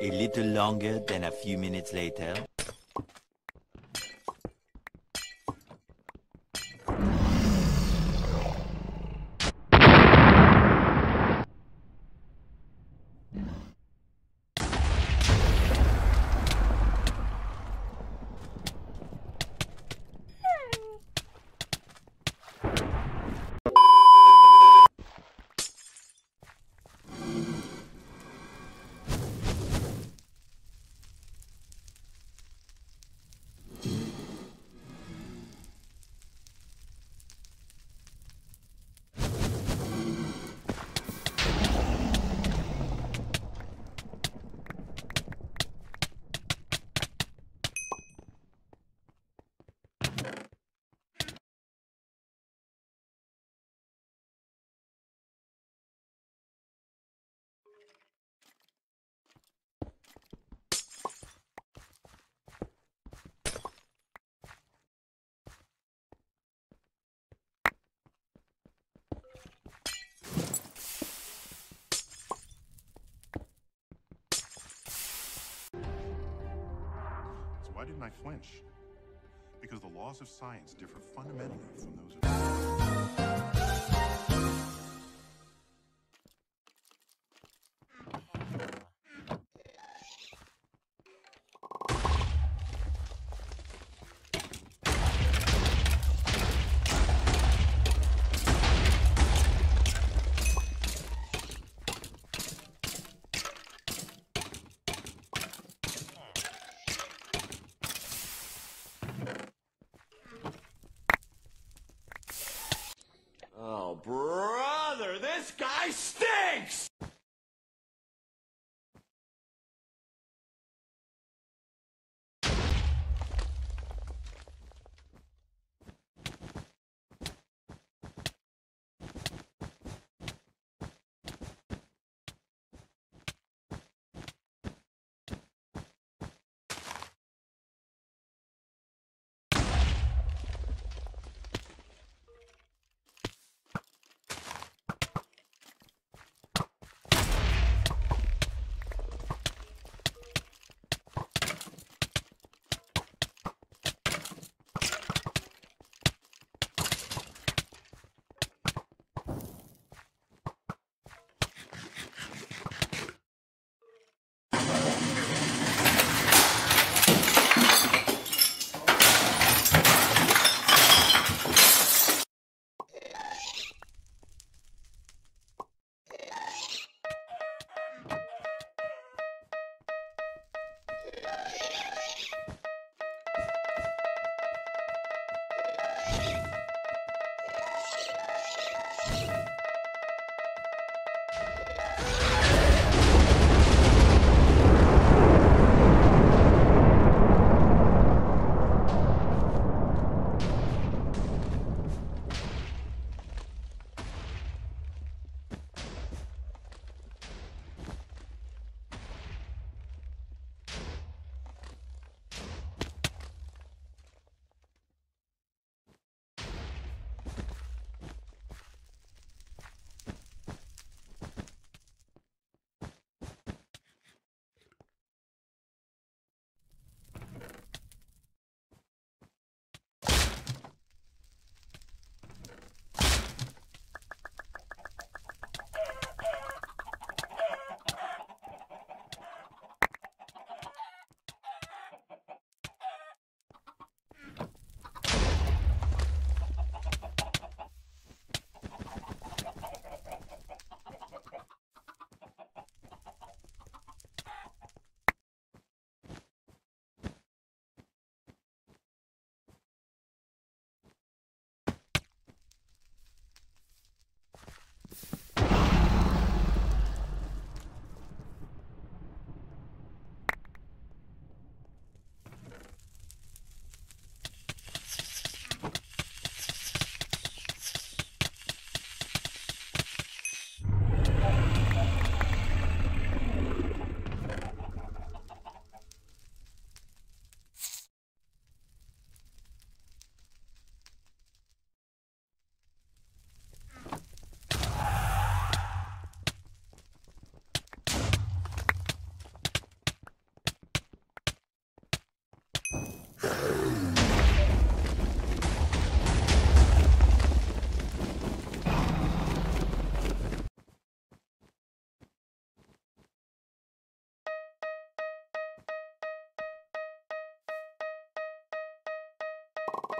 A little longer than a few minutes later. Why didn't I flinch? Because the laws of science differ fundamentally from those of this あ!